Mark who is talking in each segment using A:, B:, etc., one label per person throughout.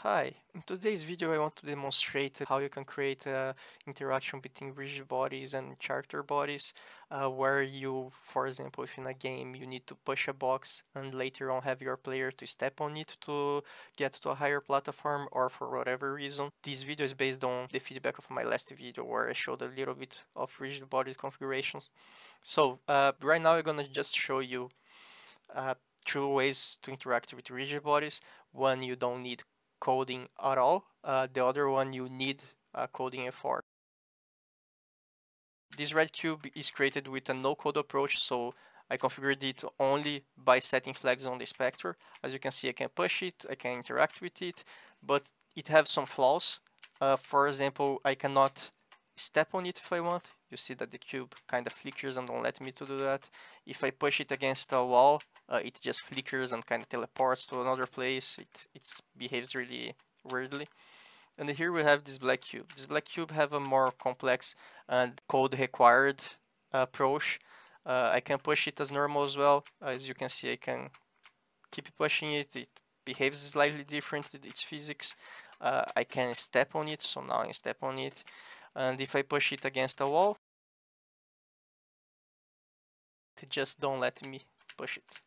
A: Hi, in today's video I want to demonstrate how you can create interaction between rigid bodies and character bodies uh, where you, for example, if in a game you need to push a box and later on have your player to step on it to get to a higher platform or for whatever reason. This video is based on the feedback of my last video where I showed a little bit of rigid bodies configurations. So uh, right now I'm gonna just show you uh, two ways to interact with rigid bodies. One, you don't need coding at all. Uh, the other one you need uh, coding for. This red cube is created with a no-code approach, so I configured it only by setting flags on the inspector. As you can see, I can push it, I can interact with it, but it has some flaws. Uh, for example, I cannot step on it if I want. You see that the cube kind of flickers and don't let me to do that. If I push it against a wall, uh, it just flickers and kind of teleports to another place. It it behaves really weirdly. And here we have this black cube. This black cube have a more complex and code required approach. Uh, I can push it as normal as well. As you can see, I can keep pushing it. It behaves slightly different. Its physics. Uh, I can step on it, so now I step on it. And if I push it against a wall, it just don't let me push it.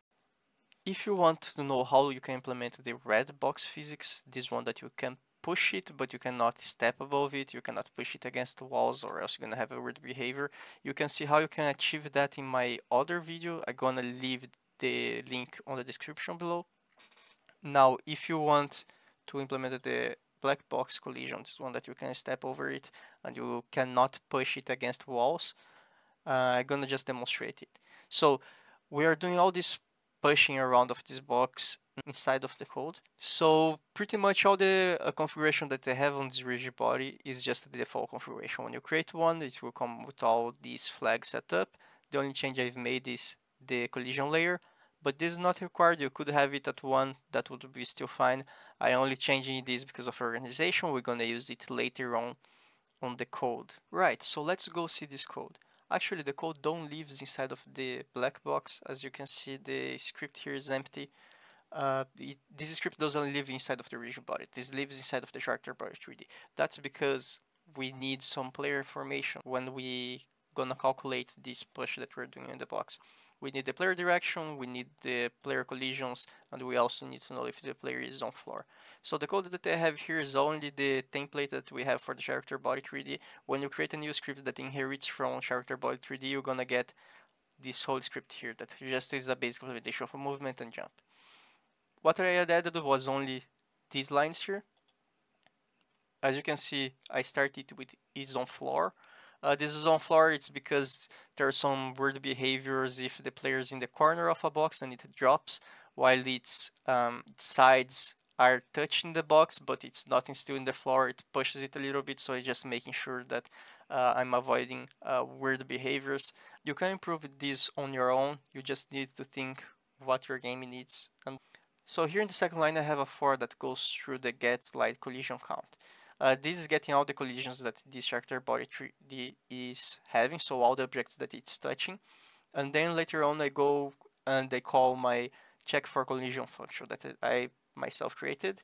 A: If you want to know how you can implement the red box physics, this one that you can push it, but you cannot step above it, you cannot push it against the walls or else you're gonna have a weird behavior. You can see how you can achieve that in my other video. I'm gonna leave the link on the description below. Now, if you want to implement the black box collision, this one that you can step over it and you cannot push it against walls, uh, I'm gonna just demonstrate it. So we are doing all this pushing around of this box inside of the code. So pretty much all the uh, configuration that they have on this rigid body is just the default configuration. When you create one, it will come with all these flags set up. The only change I've made is the collision layer, but this is not required. You could have it at one, that would be still fine. I only changing this because of organization. We're gonna use it later on on the code. Right, so let's go see this code. Actually, the code don't lives inside of the black box. As you can see, the script here is empty. Uh, it, this script doesn't live inside of the rigid body. This lives inside of the character body 3D. That's because we need some player information when we gonna calculate this push that we're doing in the box we need the player direction, we need the player collisions, and we also need to know if the player is on floor. So the code that I have here is only the template that we have for the character body 3D. When you create a new script that inherits from character body 3D, you're gonna get this whole script here that just is a basic implementation of a movement and jump. What I had added was only these lines here. As you can see, I started with is on floor uh, this is on floor, it's because there are some weird behaviors if the player is in the corner of a box and it drops, while its um, sides are touching the box, but it's not still in the floor, it pushes it a little bit, so it's just making sure that uh, I'm avoiding uh, weird behaviors. You can improve this on your own, you just need to think what your game needs. And so here in the second line I have a for that goes through the get slide collision count. Uh, this is getting all the collisions that this character body 3D is having, so all the objects that it's touching. And then later on I go and I call my check for collision function that I myself created.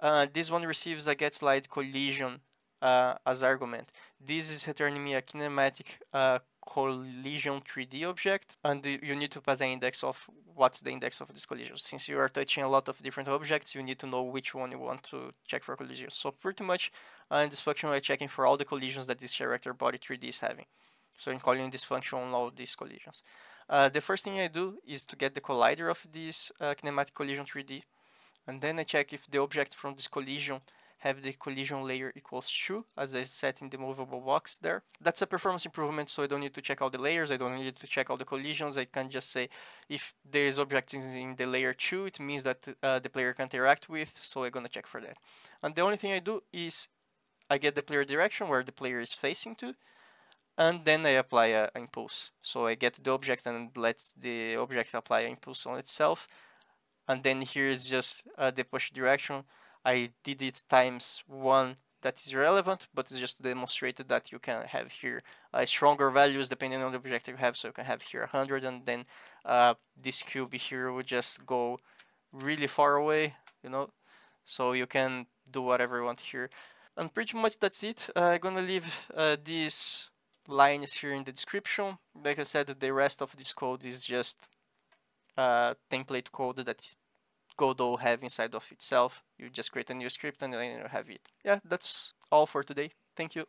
A: Uh, this one receives a get slide collision uh, as argument. This is returning me a kinematic uh, collision 3D object and you need to pass an index of what's the index of this collision. Since you are touching a lot of different objects, you need to know which one you want to check for collision. So pretty much uh, in this function we're checking for all the collisions that this character body 3D is having. So I'm calling this function on all these collisions. Uh, the first thing I do is to get the collider of this uh, kinematic collision 3D and then I check if the object from this collision have the collision layer equals true as I set in the movable box there. That's a performance improvement so I don't need to check all the layers, I don't need to check all the collisions, I can just say if there's objects in the layer 2 it means that uh, the player can interact with so I'm gonna check for that. And the only thing I do is I get the player direction where the player is facing to and then I apply an impulse. So I get the object and let the object apply an impulse on itself and then here is just uh, the push direction I did it times one that is relevant, but it's just demonstrated that you can have here uh, stronger values depending on the objective you have. So you can have here 100 and then uh, this cube here would just go really far away, you know. so you can do whatever you want here. And pretty much that's it. Uh, I'm gonna leave uh, these lines here in the description. Like I said, the rest of this code is just uh, template code that Godot have inside of itself. You just create a new script and then you have it. Yeah, that's all for today. Thank you.